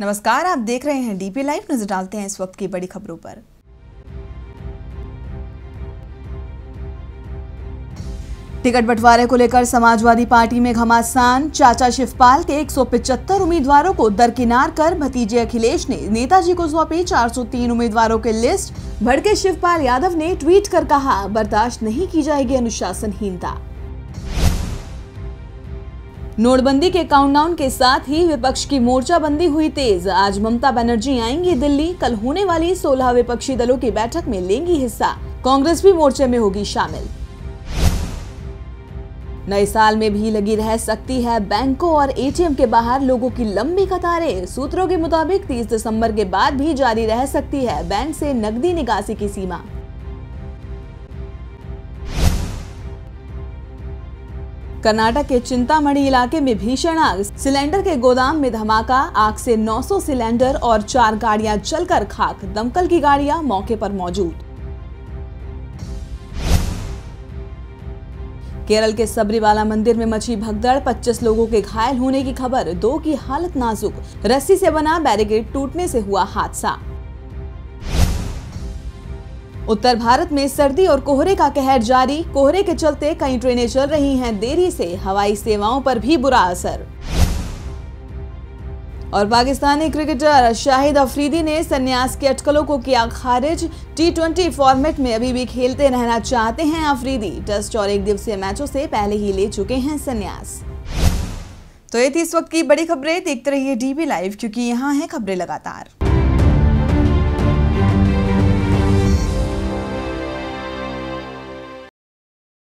नमस्कार, आप देख रहे हैं डीपी लाइव नज़र डालते हैं इस वक्त की बड़ी खबरों पर। टिकट बंटवारे को लेकर समाजवादी पार्टी में घमासान। चाचा शिवपाल के 175 उम्मीदवारों को दरकिनार कर भतीजे अखिलेश ने नेताजी को सौंपी 403 उम्मीदवारों की लिस्ट। भड़के शिवपाल यादव ने ट्वीट कर कहा, बर्दाश्त नहीं की जाएगी अनुशासनहीनता। नोटबंदी के काउंटडाउन के साथ ही विपक्ष की मोर्चाबंदी हुई तेज। आज ममता बनर्जी आएँगी दिल्ली। कल होने वाली 16 विपक्षी दलों की बैठक में लेंगी हिस्सा। कांग्रेस भी मोर्चे में होगी शामिल। नए साल में भी लगी रह सकती है बैंकों और एटीएम के बाहर लोगों की लंबी कतारें। सूत्रों के मुताबिक 30 दिसंबर के बाद भी जारी रह सकती है बैंक से नकदी निकासी की सीमा। कर्नाटक के चिंतामणि इलाके में भीषण आग। सिलेंडर के गोदाम में धमाका, आग से 900 सिलेंडर और चार गाड़ियाँ जलकर खाक, दमकल की गाड़ियाँ मौके पर मौजूद। केरल के सबरीवाला मंदिर में मची भगदड़ 25 लोगों के घायल होने की खबर, दो की हालत नाजुक। रस्सी से बना बैरिकेड टूटने से हुआ हादसा। उत्तर भारत में सर्दी और कोहरे का कहर जारी। कोहरे के चलते कई ट्रेनें चल रही हैं। देरी से हवाई सेवाओं पर भी बुरा असर। और पाकिस्तानी क्रिकेटर शाहिद अफरीदी ने संन्यास के अटकलों को किया खारिज। टी ट्वेंटी फॉर्मेट में अभी भी खेलते रहना चाहते हैं अफरीदी। टेस्ट और एक दिवसीय मैचों से पहले ही ले चुके हैं संन्यास। तो ये थी इस वक्त की बड़ी खबरें। देखते रहिए डीबी लाइव क्योंकि यहाँ है खबरें लगातार।